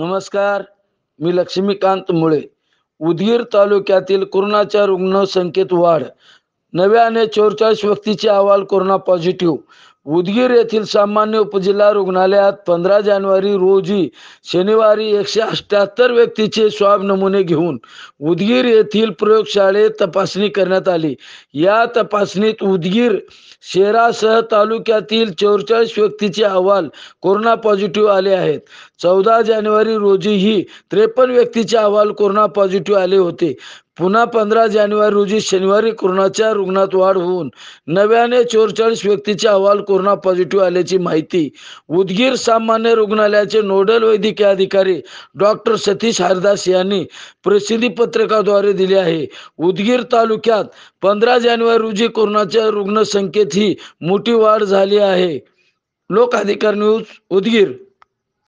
नमस्कार मी लक्ष्मीकांत मुळे. उदगीर तालुक्यातील कोरोनाच्या रुग्णसंख्येत वाढ. नव्याने चौवेचाळीस व्यक्तीचे अहवाल कोरोना पॉझिटिव्ह. उदगीर येथील सामान्य उपजिल्हा रुग्णालयात पंधरा जानेवारी रोजी शनिवारी एकशे अठ्ठ्याहत्तर व्यक्तीचे स्वाब नमुने घेऊन उदगीर येथील प्रयोगशाळेत तपासणी करण्यात आली. या तपासणीत उदगीर शहरासह तालुक्यातील चौवेचाळीस व्यक्तीचे अहवाल कोरोना पॉझिटिव्ह आले आहेत. चौदा जानेवारी रोजीही त्रेपन्न व्यक्तीचे अहवाल कोरोना पॉझिटिव्ह आले होते. पुन्हा पंधरा जानेवारी रोजी शनिवारी कोरोनाच्या रुग्णात वाढ होऊन नव्याने चौवेचाळीस व्यक्तीचे अहवाल कोरोना पॉझिटिव्ह आल्याची माहिती उदगीर सामान्य रुग्णालयाचे नोडल वैद्यकीय अधिकारी डॉक्टर सतीश हरदास यांनी प्रसिद्धी पत्रकाद्वारे दिली आहे. उदगीर तालुक्यात पंधरा जानेवारी रोजी कोरोनाच्या रुग्णसंख्येत ही मोठी वाढ झाली आहे. लोक अधिकार न्यूज उदगीर.